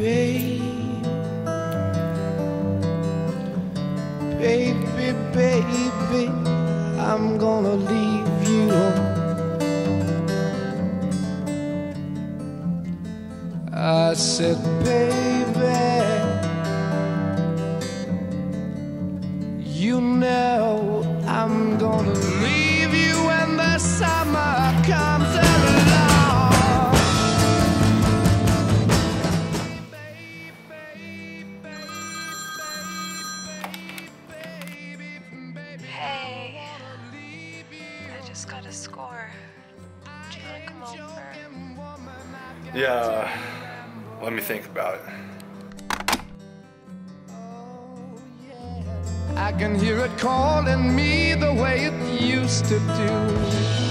Baby, Baby, baby, I'm gonna leave you. I said, baby, you know I'm gonna just got a score. Do you want to come over? Yeah, let me think about it. I can hear it calling me the way it used to do.